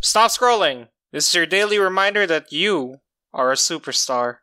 Stop scrolling! This is your daily reminder that you are a superstar.